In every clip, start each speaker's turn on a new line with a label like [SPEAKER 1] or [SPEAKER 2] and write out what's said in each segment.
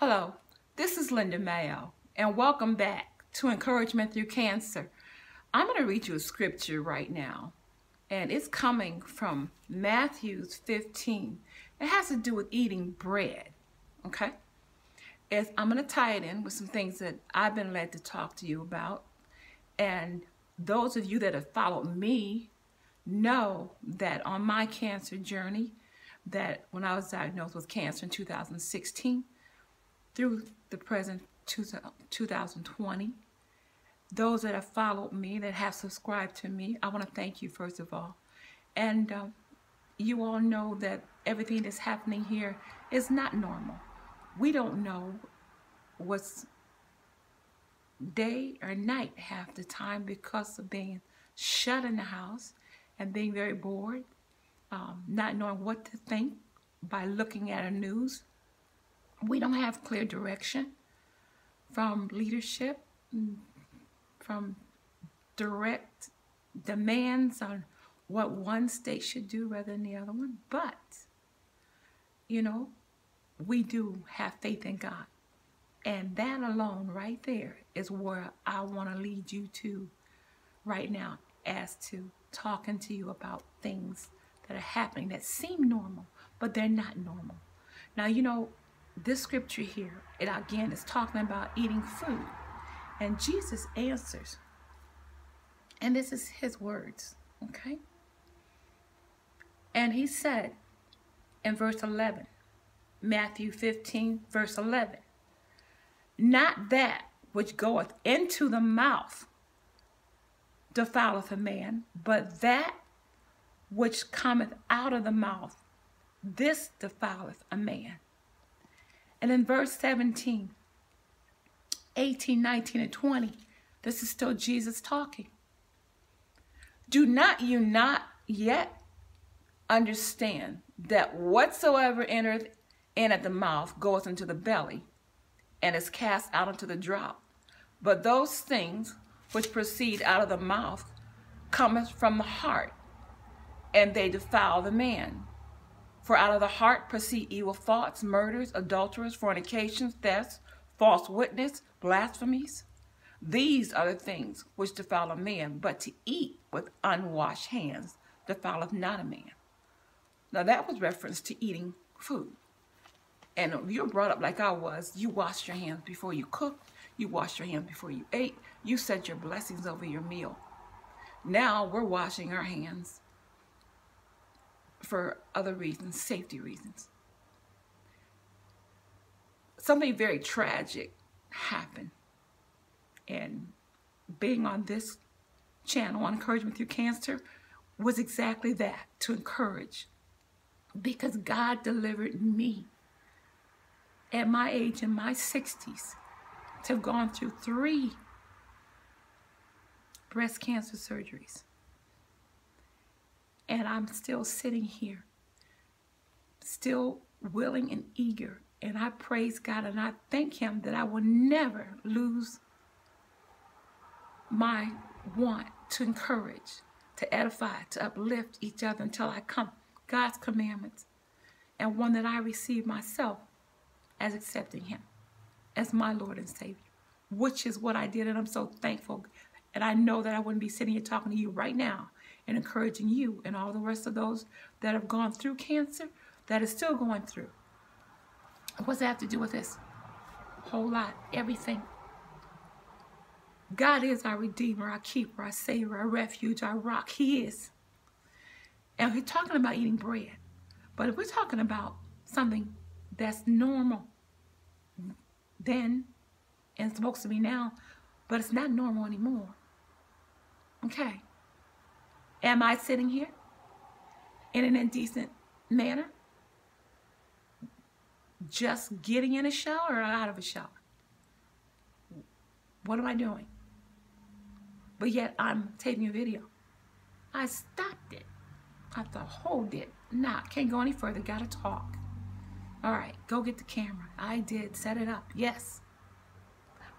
[SPEAKER 1] Hello, this is Linda Mayo, and welcome back to Encouragement Through Cancer. I'm going to read you a scripture right now, and it's coming from Matthew 15. It has to do with eating bread, okay? It's, I'm going to tie it in with some things that I've been led to talk to you about, and those of you that have followed me know that on my cancer journey, that when I was diagnosed with cancer in 2016 through the present 2020, those that have followed me, that have subscribed to me, I want to thank you first of all. And uh, you all know that everything that's happening here is not normal. We don't know what's day or night half the time because of being shut in the house and being very bored, um, not knowing what to think by looking at a news. We don't have clear direction from leadership, from direct demands on what one state should do rather than the other one. But, you know, we do have faith in God. And that alone right there is where I want to lead you to right now as to talking to you about things that are happening that seem normal, but they're not normal. Now, you know, this scripture here, it again is talking about eating food. And Jesus answers. And this is his words, okay? And he said in verse 11, Matthew 15, verse 11, Not that which goeth into the mouth defileth a man, but that which cometh out of the mouth, this defileth a man. And in verse 17, 18, 19, and 20, this is still Jesus talking. Do not you not yet understand that whatsoever entereth in at the mouth goeth into the belly and is cast out into the draught? But those things which proceed out of the mouth cometh from the heart, and they defile the man. For out of the heart proceed evil thoughts, murders, adulteries, fornications, thefts, false witness, blasphemies. These are the things which defile a man, but to eat with unwashed hands defileth not a man. Now that was reference to eating food. And you're brought up like I was, you washed your hands before you cooked, you washed your hands before you ate, you said your blessings over your meal. Now we're washing our hands for other reasons, safety reasons. Something very tragic happened. And being on this channel on Encouragement Through Cancer was exactly that, to encourage. Because God delivered me at my age in my 60s to have gone through three breast cancer surgeries. And I'm still sitting here, still willing and eager. And I praise God and I thank Him that I will never lose my want to encourage, to edify, to uplift each other until I come God's commandments and one that I receive myself as accepting Him as my Lord and Savior, which is what I did. And I'm so thankful. And I know that I wouldn't be sitting here talking to you right now and encouraging you and all the rest of those that have gone through cancer, that is still going through. What's that have to do with this? Whole lot. Everything. God is our Redeemer, our Keeper, our Savior, our Refuge, our Rock. He is. And we're talking about eating bread. But if we're talking about something that's normal, then and it's supposed to be now, but it's not normal anymore. Okay. Am I sitting here in an indecent manner? Just getting in a shower or out of a shower? What am I doing? But yet I'm taking a video. I stopped it. I thought, hold it. Nah, can't go any further. Gotta talk. All right, go get the camera. I did set it up. Yes.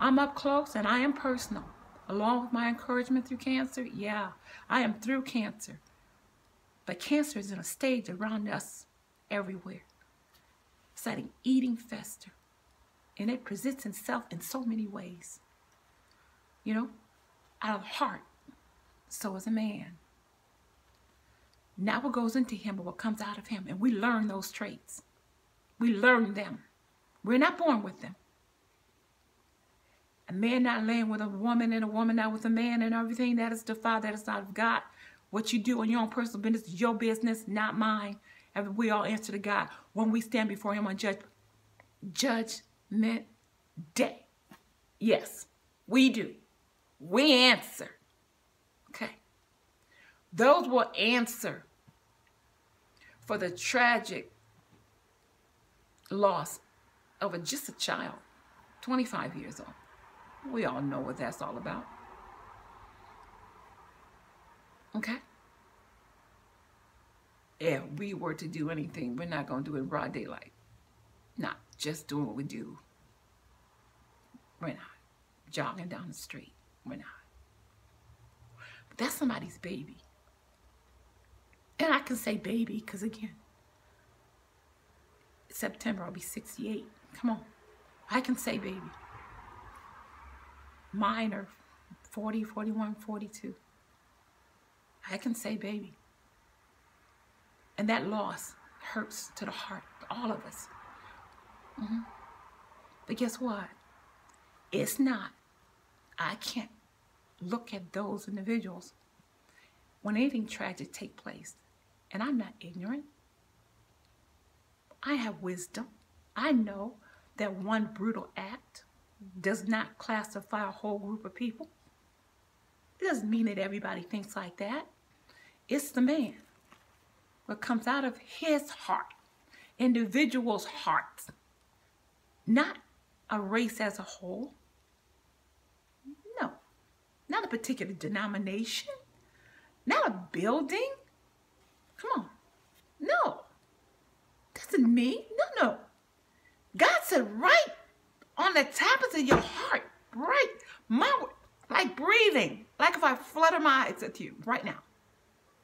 [SPEAKER 1] I'm up close and I am personal. Along with my encouragement through cancer, yeah, I am through cancer. But cancer is in a stage around us everywhere. It's letting eating fester. And it presents itself in so many ways. You know, out of heart, so is a man. Not what goes into him, but what comes out of him. And we learn those traits. We learn them. We're not born with them. A man not laying with a woman and a woman not with a man and everything, that is defiled, that is not of God. What you do in your own personal business is your business, not mine. And we all answer to God when we stand before him on judge, judgment day. Yes, we do. We answer. Okay. Those will answer for the tragic loss of a, just a child, 25 years old. We all know what that's all about. Okay? If we were to do anything, we're not going to do it in broad daylight. Not just doing what we do. We're not. Jogging down the street. We're not. But that's somebody's baby. And I can say baby because, again, September I'll be 68. Come on. I can say baby. Mine are 40, 41, 42. I can say baby. And that loss hurts to the heart, all of us. Mm -hmm. But guess what? It's not. I can't look at those individuals when anything tragic take place. And I'm not ignorant. I have wisdom. I know that one brutal act does not classify a whole group of people. It doesn't mean that everybody thinks like that. It's the man. What comes out of his heart, individual's hearts, not a race as a whole. No, not a particular denomination, not a building. Come on. No, doesn't mean, no, no. God said right on the tablets of your heart, right? My, like breathing, like if I flutter my eyes at you right now.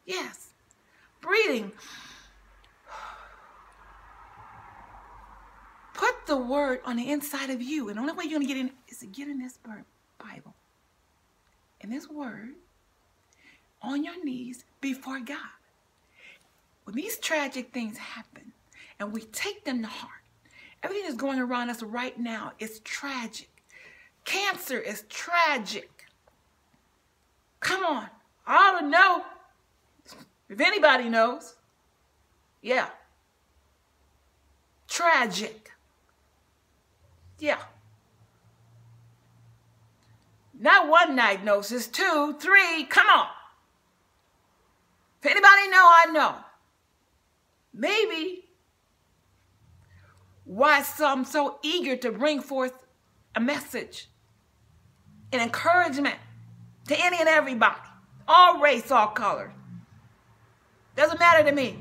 [SPEAKER 1] Yes, breathing. Put the word on the inside of you. And the only way you're to get in is to get in this Bible. In this word, on your knees before God. When these tragic things happen and we take them to heart, Everything that's going around us right now is tragic. Cancer is tragic. Come on. I ought to know. If anybody knows. Yeah. Tragic. Yeah. Not one diagnosis, two, three, come on. If anybody know, I know. Maybe why some so eager to bring forth a message, an encouragement to any and everybody, all race, all color. Doesn't matter to me.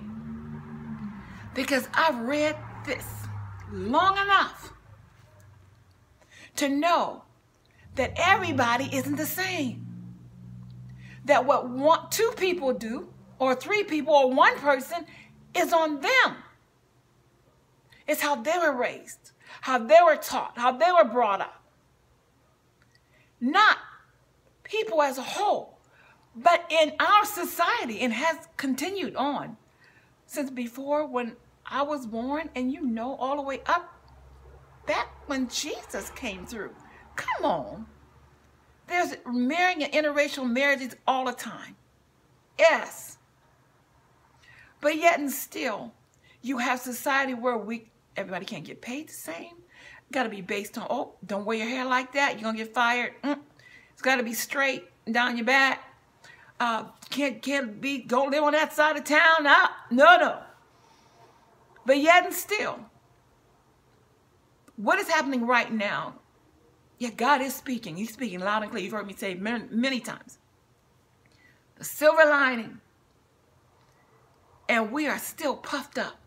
[SPEAKER 1] Because I've read this long enough to know that everybody isn't the same. That what one, two people do, or three people, or one person, is on them. It's how they were raised, how they were taught, how they were brought up. Not people as a whole, but in our society and has continued on since before when I was born and you know all the way up back when Jesus came through. Come on. There's marrying and interracial marriages all the time. Yes. But yet and still, you have society where we everybody can't get paid the same. Got to be based on, oh, don't wear your hair like that. You're going to get fired. Mm. It's got to be straight down your back. Uh, can't, can't be, go live on that side of town. No, no, no. But yet and still, what is happening right now? Yeah, God is speaking. He's speaking loud and clear. You've heard me say many, many times. The silver lining. And we are still puffed up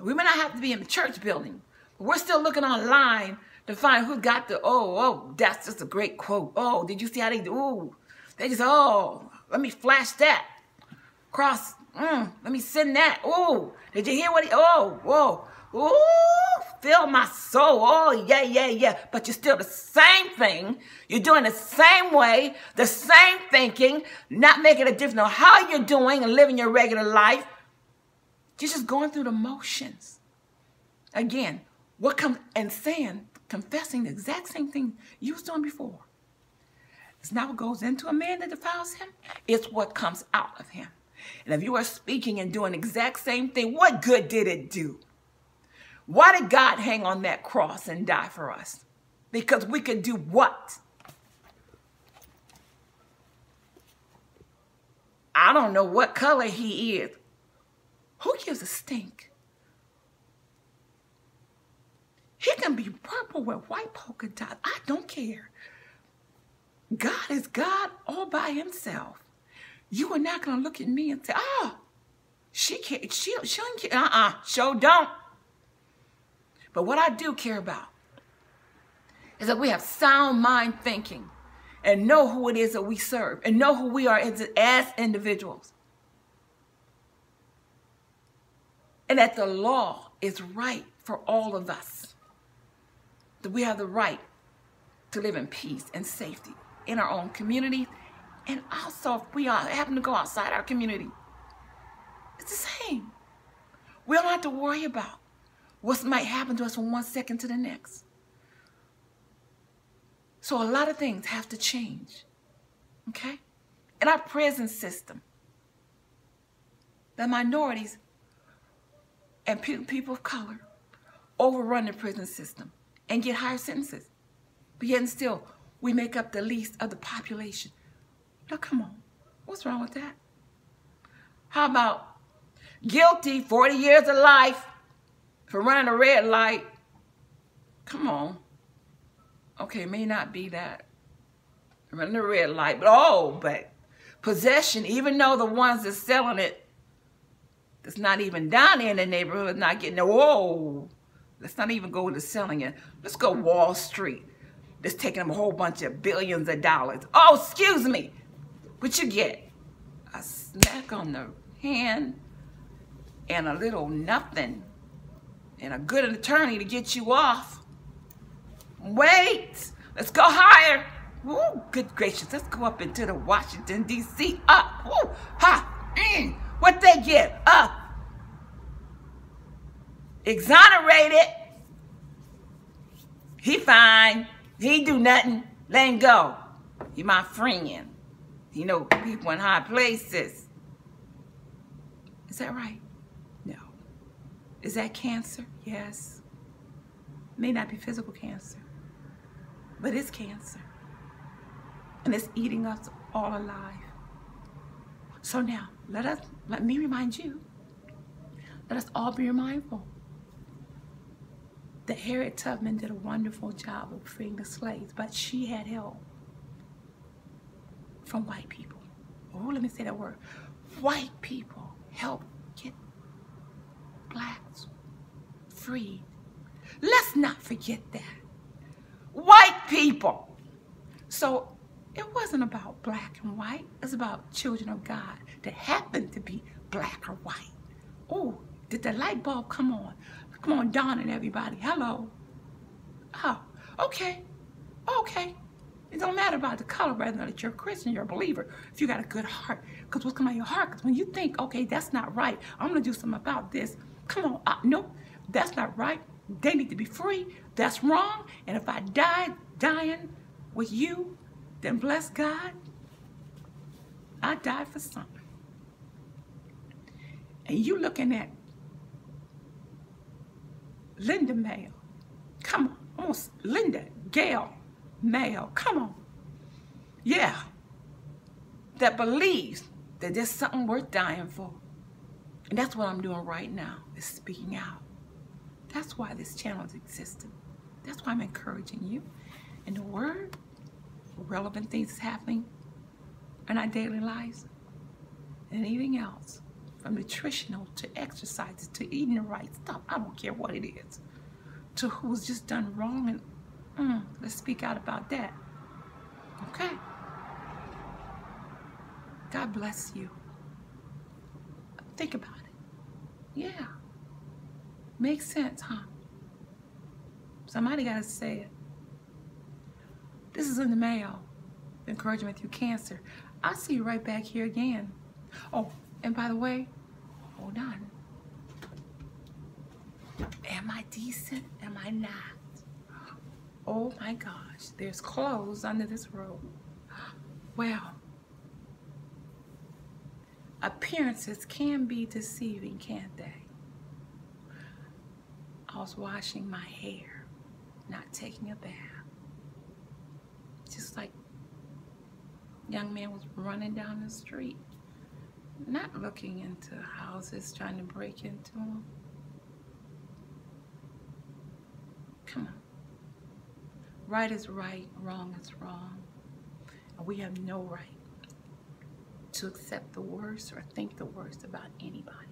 [SPEAKER 1] we may not have to be in the church building, but we're still looking online to find who got the, oh, oh, that's just a great quote. Oh, did you see how they do? Ooh, they just, oh, let me flash that. Cross, mm, let me send that. Oh, did you hear what he, oh, whoa, ooh, fill my soul. Oh, yeah, yeah, yeah. But you're still the same thing. You're doing the same way, the same thinking, not making a difference on how you're doing and living your regular life. You're just going through the motions. Again, what comes and saying, confessing the exact same thing you was doing before. It's not what goes into a man that defiles him. It's what comes out of him. And if you are speaking and doing exact same thing, what good did it do? Why did God hang on that cross and die for us? Because we could do what? I don't know what color he is. Who gives a stink? He can be purple with white polka dots. I don't care. God is God all by himself. You are not going to look at me and say, oh, she can't, she, she don't care. Uh-uh, sure don't. But what I do care about is that we have sound mind thinking and know who it is that we serve and know who we are as, as individuals. And that the law is right for all of us. That we have the right to live in peace and safety in our own community, and also, if we are, happen to go outside our community, it's the same. We don't have to worry about what might happen to us from one second to the next. So a lot of things have to change, okay? In our prison system, the minorities and people of color overrun the prison system and get higher sentences. But yet and still, we make up the least of the population. Now, come on. What's wrong with that? How about guilty 40 years of life for running a red light? Come on. Okay, it may not be that. Running a red light, but oh, but possession, even though the ones that's selling it, that's not even down in the neighborhood, not getting, whoa, let's not even go to selling it. Let's go Wall Street. That's taking them a whole bunch of billions of dollars. Oh, excuse me. What you get? A smack on the hand and a little nothing and a good attorney to get you off. Wait, let's go higher. Ooh, good gracious, let's go up into the Washington, D.C. Up, Ooh, ha, mm. What they get? Up. Exonerated. He fine. He do nothing. Let him go. He my friend you know, people in high places. Is that right? No. Is that cancer? Yes. May not be physical cancer, but it's cancer. And it's eating us all alive. So now, let us, let me remind you, let us all be mindful that Harriet Tubman did a wonderful job of freeing the slaves, but she had help from white people. Oh, let me say that word. White people help get blacks free Let's not forget that. White people. So it wasn't about black and white. It's about children of God that happen to be black or white. Oh, did the light bulb come on? Come on, dawning everybody. Hello. Oh, okay. Okay. It don't matter about the color, whether that you're a Christian, you're a believer, if you got a good heart. Because what's coming out of your heart? Because when you think, okay, that's not right, I'm going to do something about this. Come on, uh, no, that's not right. They need to be free. That's wrong. And if I die dying with you, then bless God. I died for something. And you looking at Linda Mayo. Come on, almost Linda, Gail, male, come on. Yeah. That believes that there's something worth dying for. And that's what I'm doing right now, is speaking out. That's why this channel is existing. That's why I'm encouraging you. And the word, relevant things happening in our daily lives and anything else, from nutritional to exercises to eating the right stuff. I don't care what it is. To who's just done wrong and Mm, let's speak out about that. Okay. God bless you. Think about it. Yeah. Makes sense, huh? Somebody got to say it. This is Linda Mayo. Encouragement through cancer. I'll see you right back here again. Oh, and by the way, hold on. Am I decent? Am I not? Oh my gosh, there's clothes under this robe. Well, appearances can be deceiving, can't they? I was washing my hair, not taking a bath. Just like young man was running down the street, not looking into houses, trying to break into them. Come on. Right is right, wrong is wrong. And we have no right to accept the worst or think the worst about anybody.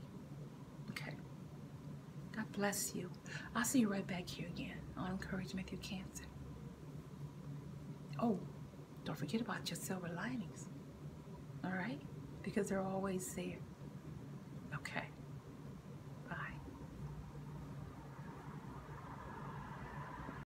[SPEAKER 1] Okay. God bless you. I'll see you right back here again on Encouragement Through Cancer. Oh, don't forget about your silver linings. All right? Because they're always there. Okay.